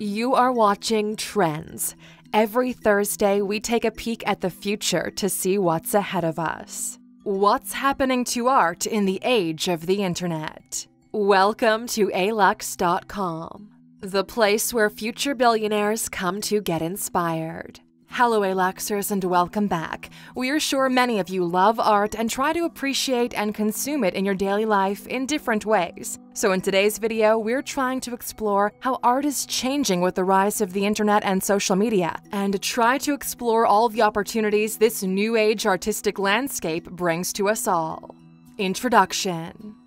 You are watching Trends. Every Thursday, we take a peek at the future to see what's ahead of us. What's happening to art in the age of the internet? Welcome to alux.com, the place where future billionaires come to get inspired. Hello, Aluxers, and welcome back. We're sure many of you love art and try to appreciate and consume it in your daily life in different ways. So, in today's video, we're trying to explore how art is changing with the rise of the internet and social media, and try to explore all the opportunities this new age artistic landscape brings to us all. Introduction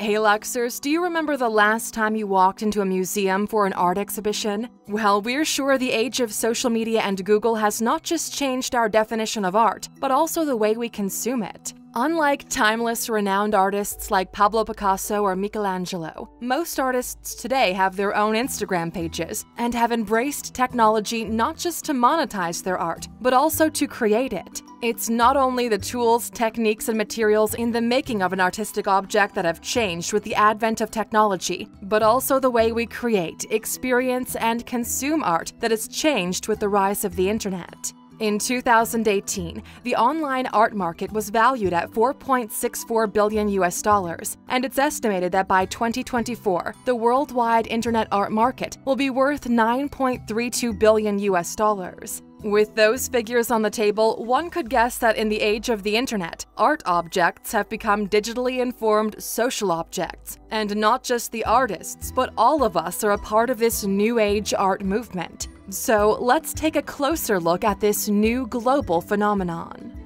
Hey Aluxers, do you remember the last time you walked into a museum for an art exhibition? Well, we're sure the age of social media and Google has not just changed our definition of art, but also the way we consume it. Unlike timeless, renowned artists like Pablo Picasso or Michelangelo, most artists today have their own Instagram pages and have embraced technology not just to monetize their art, but also to create it. It's not only the tools, techniques, and materials in the making of an artistic object that have changed with the advent of technology, but also the way we create, experience, and consume art that has changed with the rise of the internet. In 2018, the online art market was valued at 4.64 billion US dollars, and it's estimated that by 2024, the worldwide internet art market will be worth 9.32 billion US dollars. With those figures on the table, one could guess that in the age of the internet, art objects have become digitally informed social objects. And not just the artists, but all of us are a part of this new age art movement. So let's take a closer look at this new global phenomenon.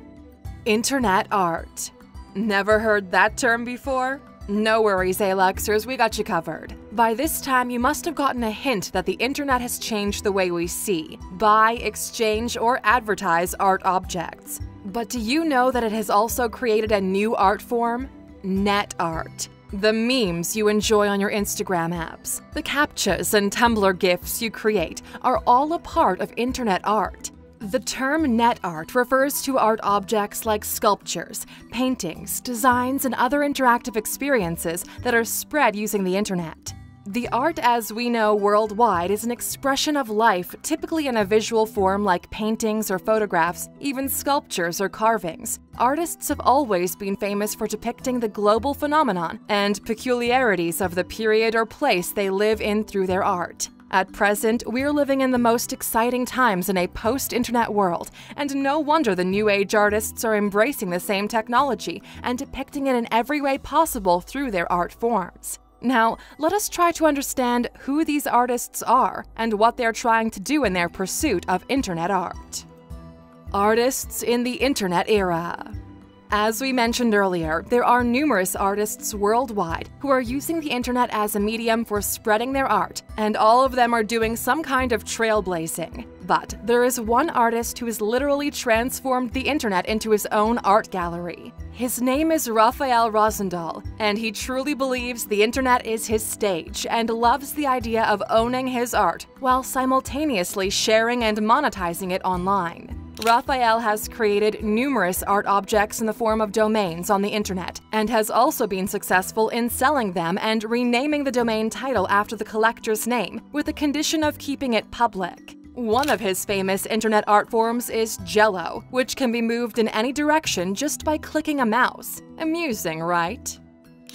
Internet art. Never heard that term before? No worries, Aluxers, we got you covered. By this time, you must have gotten a hint that the internet has changed the way we see, buy, exchange, or advertise art objects. But do you know that it has also created a new art form? Net art. The memes you enjoy on your Instagram apps, the captchas and Tumblr GIFs you create are all a part of internet art. The term net art refers to art objects like sculptures, paintings, designs, and other interactive experiences that are spread using the internet. The art as we know worldwide is an expression of life, typically in a visual form like paintings or photographs, even sculptures or carvings. Artists have always been famous for depicting the global phenomenon and peculiarities of the period or place they live in through their art. At present, we're living in the most exciting times in a post internet world, and no wonder the new age artists are embracing the same technology and depicting it in every way possible through their art forms. Now, let us try to understand who these artists are and what they're trying to do in their pursuit of internet art. Artists in the Internet Era as we mentioned earlier, there are numerous artists worldwide who are using the internet as a medium for spreading their art, and all of them are doing some kind of trailblazing. But there is one artist who has literally transformed the internet into his own art gallery. His name is Rafael Rozendaal, and he truly believes the internet is his stage and loves the idea of owning his art while simultaneously sharing and monetizing it online. Rafael has created numerous art objects in the form of domains on the internet and has also been successful in selling them and renaming the domain title after the collector's name with the condition of keeping it public. One of his famous internet art forms is Jello, which can be moved in any direction just by clicking a mouse. Amusing, right?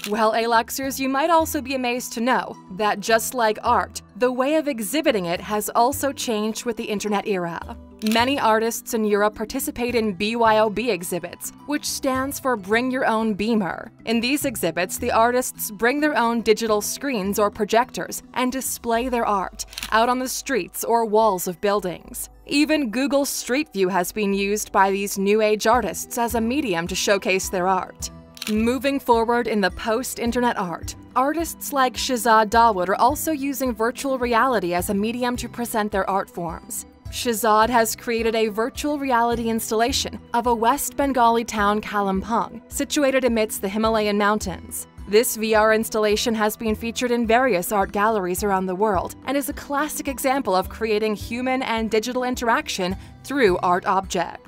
Well, Aluxers, you might also be amazed to know that just like art, the way of exhibiting it has also changed with the internet era. Many artists in Europe participate in BYOB exhibits, which stands for Bring Your Own Beamer. In these exhibits, the artists bring their own digital screens or projectors and display their art out on the streets or walls of buildings. Even Google Street View has been used by these new age artists as a medium to showcase their art. Moving forward in the post internet art, artists like Shezad Dawood are also using virtual reality as a medium to present their art forms. Shehzad has created a virtual reality installation of a West Bengali town Kalimpong, situated amidst the Himalayan mountains. This VR installation has been featured in various art galleries around the world and is a classic example of creating human and digital interaction through art objects.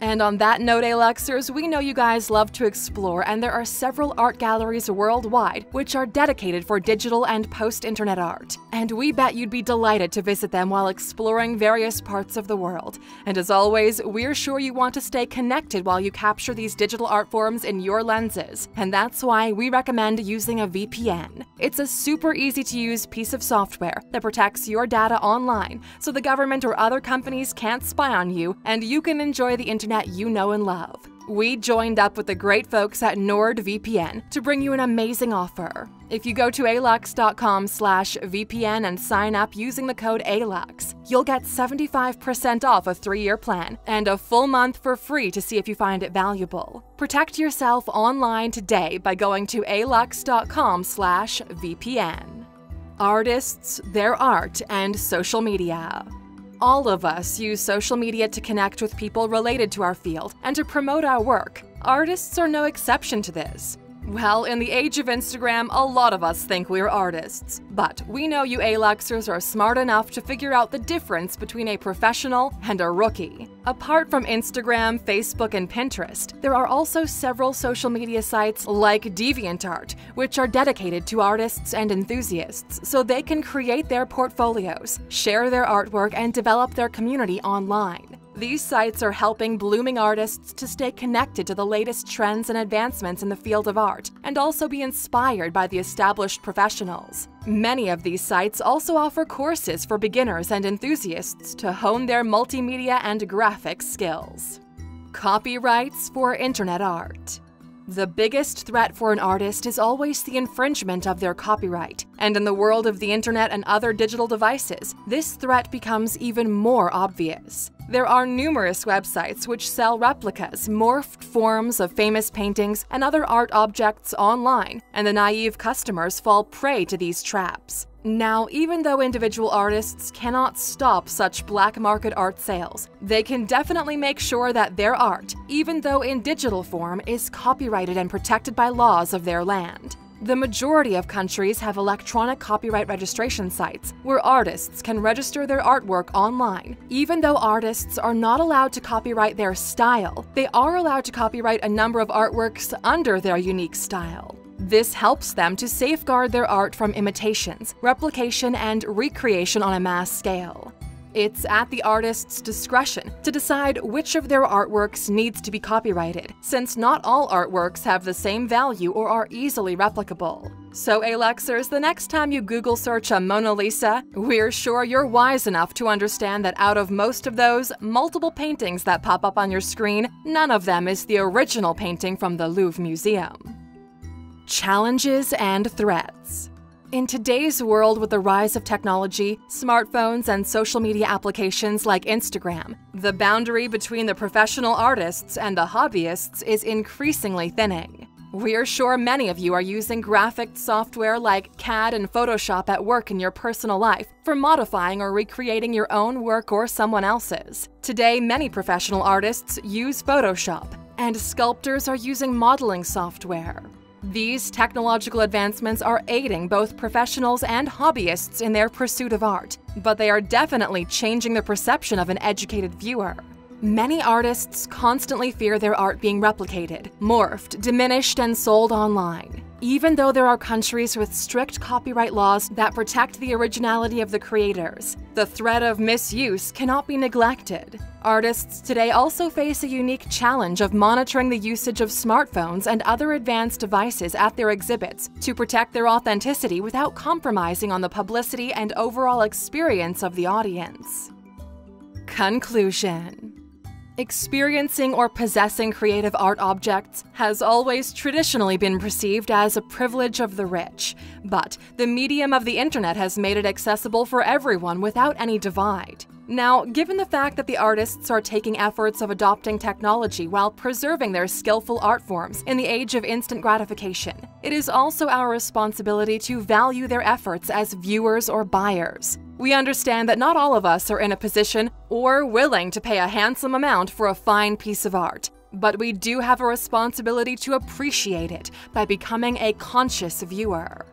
And on that note, Aluxers, we know you guys love to explore, and there are several art galleries worldwide which are dedicated for digital and post internet art. And we bet you'd be delighted to visit them while exploring various parts of the world. And as always, we're sure you want to stay connected while you capture these digital art forms in your lenses. And that's why we recommend using a VPN. It's a super easy to use piece of software that protects your data online so the government or other companies can't spy on you and you can enjoy the internet internet you know and love. We joined up with the great folks at NordVPN to bring you an amazing offer. If you go to alux.com slash VPN and sign up using the code ALUX, you'll get 75% off a three-year plan and a full month for free to see if you find it valuable. Protect yourself online today by going to alux.com slash VPN. Artists, their art, and social media. All of us use social media to connect with people related to our field and to promote our work. Artists are no exception to this. Well, in the age of Instagram, a lot of us think we're artists. But we know you Aluxers are smart enough to figure out the difference between a professional and a rookie. Apart from Instagram, Facebook, and Pinterest, there are also several social media sites like DeviantArt, which are dedicated to artists and enthusiasts so they can create their portfolios, share their artwork, and develop their community online. These sites are helping blooming artists to stay connected to the latest trends and advancements in the field of art, and also be inspired by the established professionals. Many of these sites also offer courses for beginners and enthusiasts to hone their multimedia and graphic skills. Copyrights for Internet Art the biggest threat for an artist is always the infringement of their copyright, and in the world of the internet and other digital devices, this threat becomes even more obvious. There are numerous websites which sell replicas, morphed forms of famous paintings and other art objects online, and the naive customers fall prey to these traps. Now, even though individual artists cannot stop such black market art sales, they can definitely make sure that their art, even though in digital form, is copyrighted and protected by laws of their land. The majority of countries have electronic copyright registration sites where artists can register their artwork online. Even though artists are not allowed to copyright their style, they are allowed to copyright a number of artworks under their unique style. This helps them to safeguard their art from imitations, replication, and recreation on a mass scale. It's at the artist's discretion to decide which of their artworks needs to be copyrighted, since not all artworks have the same value or are easily replicable. So, Aluxers, the next time you Google search a Mona Lisa, we're sure you're wise enough to understand that out of most of those multiple paintings that pop up on your screen, none of them is the original painting from the Louvre Museum. Challenges and threats. In today's world, with the rise of technology, smartphones, and social media applications like Instagram, the boundary between the professional artists and the hobbyists is increasingly thinning. We're sure many of you are using graphic software like CAD and Photoshop at work in your personal life for modifying or recreating your own work or someone else's. Today, many professional artists use Photoshop, and sculptors are using modeling software. These technological advancements are aiding both professionals and hobbyists in their pursuit of art, but they are definitely changing the perception of an educated viewer. Many artists constantly fear their art being replicated, morphed, diminished, and sold online. Even though there are countries with strict copyright laws that protect the originality of the creators, the threat of misuse cannot be neglected. Artists today also face a unique challenge of monitoring the usage of smartphones and other advanced devices at their exhibits to protect their authenticity without compromising on the publicity and overall experience of the audience. Conclusion Experiencing or possessing creative art objects has always traditionally been perceived as a privilege of the rich, but the medium of the internet has made it accessible for everyone without any divide. Now, given the fact that the artists are taking efforts of adopting technology while preserving their skillful art forms in the age of instant gratification, it is also our responsibility to value their efforts as viewers or buyers. We understand that not all of us are in a position or willing to pay a handsome amount for a fine piece of art, but we do have a responsibility to appreciate it by becoming a conscious viewer.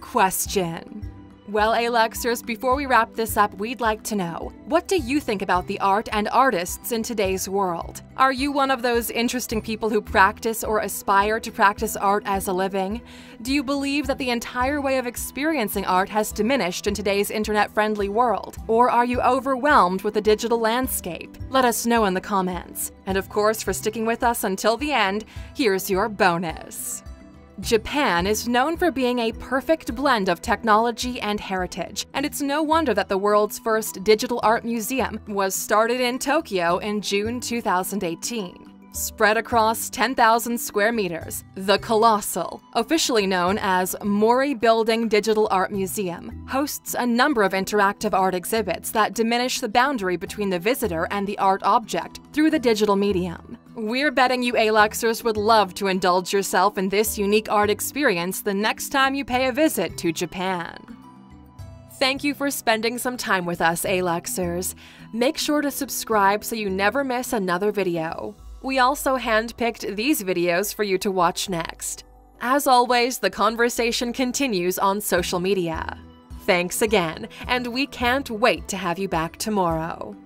Question Well, Aluxers, before we wrap this up, we'd like to know what do you think about the art and artists in today's world? Are you one of those interesting people who practice or aspire to practice art as a living? Do you believe that the entire way of experiencing art has diminished in today's internet friendly world? Or are you overwhelmed with the digital landscape? Let us know in the comments. And of course, for sticking with us until the end, here's your bonus. Japan is known for being a perfect blend of technology and heritage, and it's no wonder that the world's first digital art museum was started in Tokyo in June 2018. Spread across 10,000 square meters, the Colossal, officially known as Mori Building Digital Art Museum, hosts a number of interactive art exhibits that diminish the boundary between the visitor and the art object through the digital medium. We're betting you Aluxers would love to indulge yourself in this unique art experience the next time you pay a visit to Japan. Thank you for spending some time with us, Aluxers. Make sure to subscribe so you never miss another video. We also handpicked these videos for you to watch next. As always, the conversation continues on social media. Thanks again, and we can't wait to have you back tomorrow.